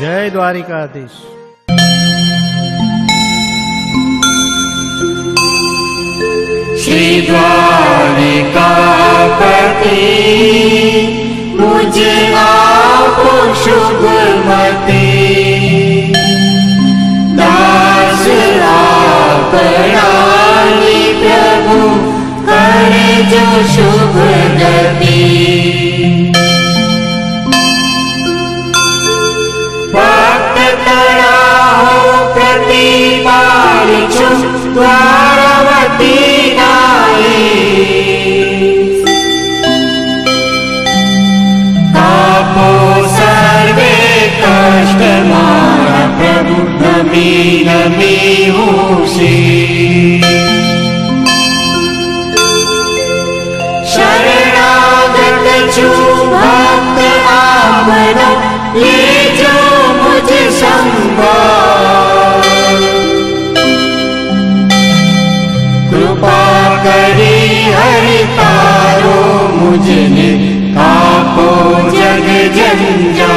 जय द्वारिकाधीश। श्रीद्वारिकापति मुझ आप शुभमति। दास आपरानी प्रभु करे जो शुभ गति। नाये तापो सर्वे कष्ट मारा प्रभु नमी नमी होशी शरणागत छु भक्त आमन ले करी हरि तारो मुझने आपो जग जंजा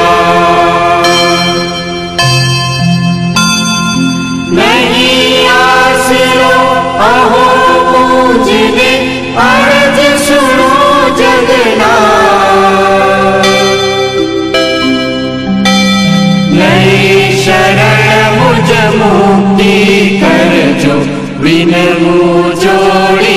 नहीं आसरो अहो मुझने अर्ज सुनो जगना। नहीं शरण मुझ मुक्ति कर जो बिन जोड़ी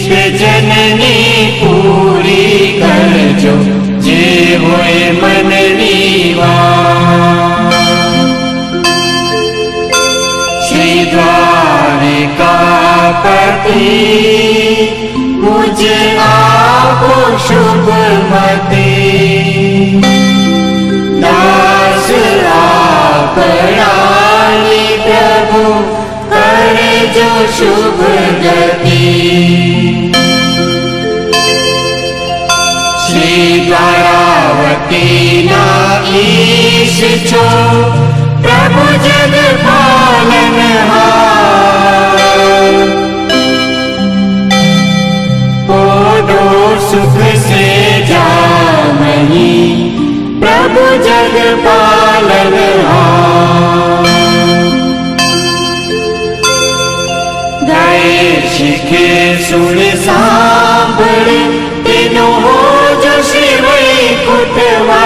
जननी पूरी कर जो जे होए मन नीवा श्री द्वारिकापति मुझ आप शुभ मते। दास आप रानी प्रभु जो शुभ गति श्री द्वारावती ना ईश प्रभु जग पालन पोडो सुख से जामही प्रभु जग पालन गए शिखे सुन सांभड़ तीनों हो जो शिव कुटवा।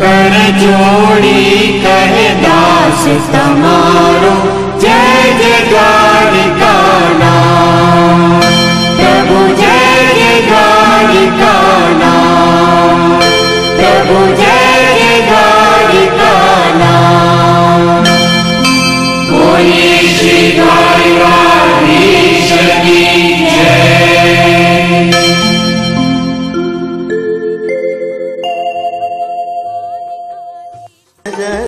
कर जोड़ी कहे दास